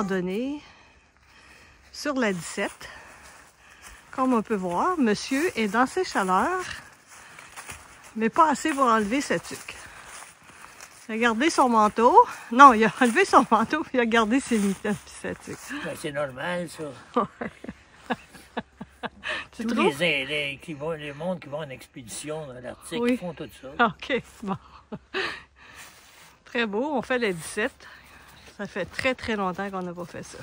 randonnée sur la 17. Comme on peut voir, monsieur est dans ses chaleurs, mais pas assez pour enlever sa tuque. Il a gardé son manteau. Non, il a enlevé son manteau puis il a gardé ses mitaines puis sa tuque. Ben, c'est normal, ça. Tu Tous trouves? les, les, qui vont, les mondes qui vont en expédition dans l'Arctique Oui. font tout ça. OK, bon. Très beau, on fait la 17. Ça fait très très longtemps qu'on n'a pas fait ça.